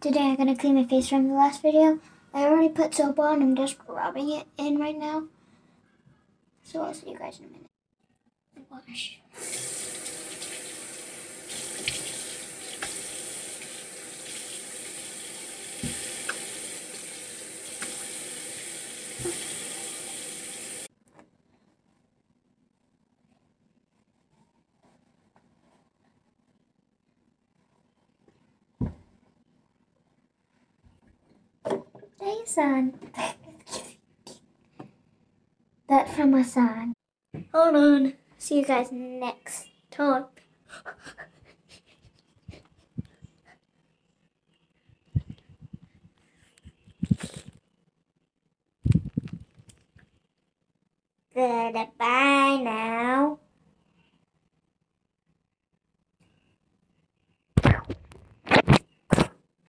Today I'm gonna clean my face from the last video. I already put soap on, I'm just rubbing it in right now. So I'll see you guys in a minute. Wash. Jason. that from a song. Hold on. See you guys next time. Goodbye now.